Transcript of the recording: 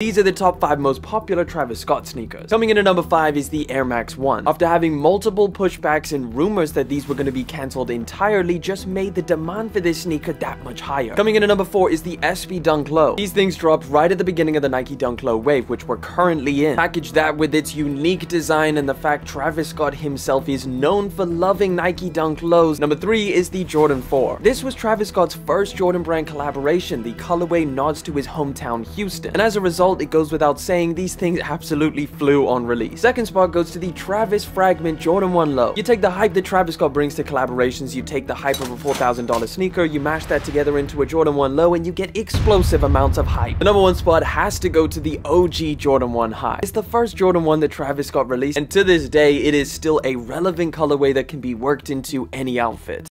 These are the top 5 most popular Travis Scott sneakers. Coming in at number 5 is the Air Max 1. After having multiple pushbacks and rumors that these were going to be cancelled entirely just made the demand for this sneaker that much higher. Coming in at number 4 is the SB Dunk Low. These things dropped right at the beginning of the Nike Dunk Low wave, which we're currently in. Package that with its unique design and the fact Travis Scott himself is known for loving Nike Dunk Lows. Number 3 is the Jordan 4. This was Travis Scott's first Jordan brand collaboration. The colorway nods to his hometown Houston. And as a result, it goes without saying these things absolutely flew on release. Second spot goes to the Travis Fragment Jordan 1 Low. You take the hype that Travis Scott brings to collaborations, you take the hype of a $4,000 sneaker, you mash that together into a Jordan 1 Low, and you get explosive amounts of hype. The number one spot has to go to the OG Jordan 1 High. It's the first Jordan 1 that Travis Scott released, and to this day, it is still a relevant colorway that can be worked into any outfit.